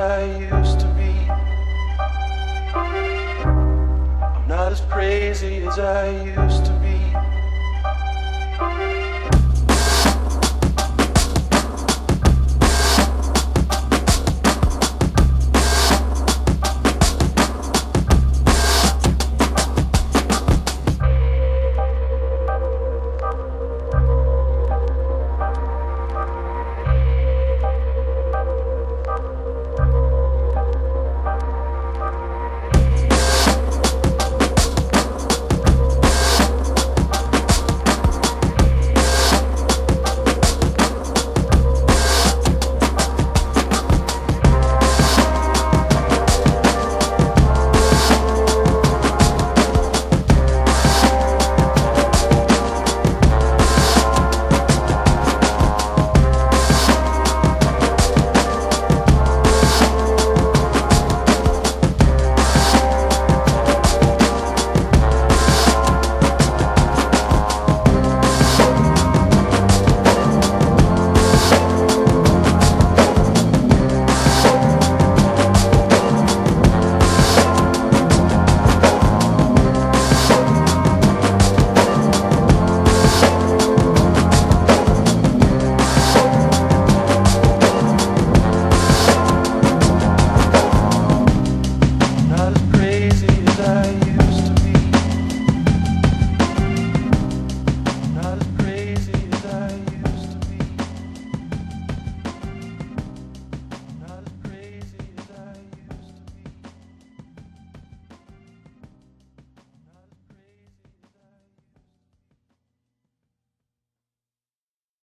I used to be. I'm not as crazy as I used to be.